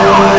Oh,